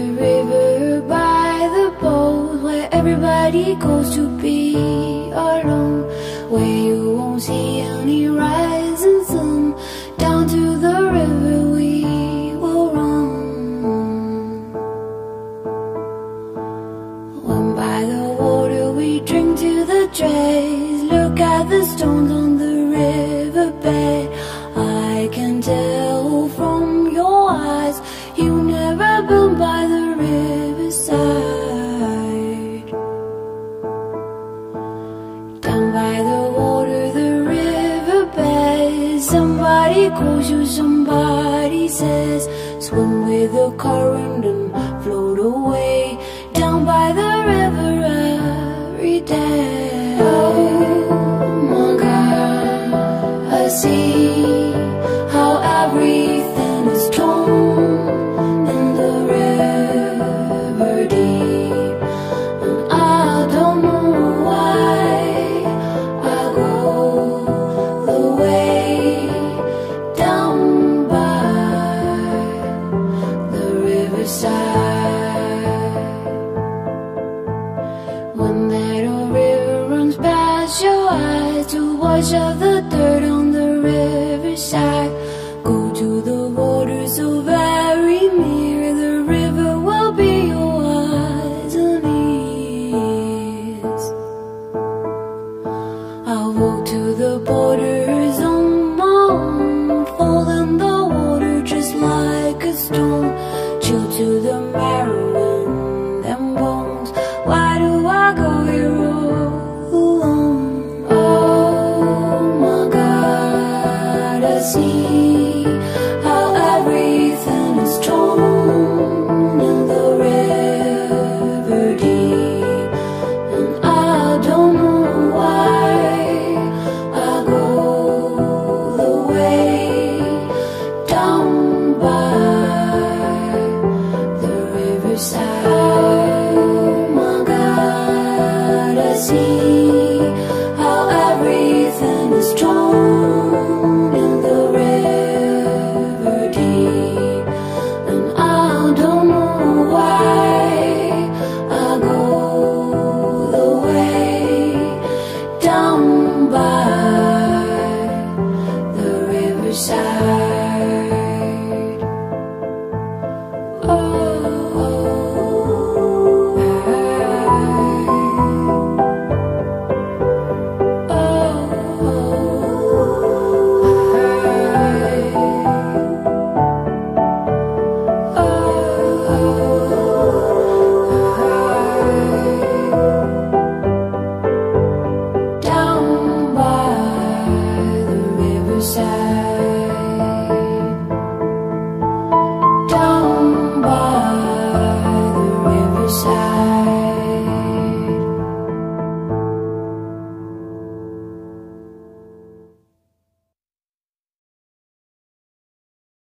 the river, by the boat Where everybody goes to be alone Where you won't see any rising sun. Down to the river we will run. When by the water we drink to the trees Look at the stone By the water, the riverbed Somebody calls you, somebody says Swim with the current and float away Down by the river every day When that old river runs past your eyes to wash off the dirt on the riverside, see.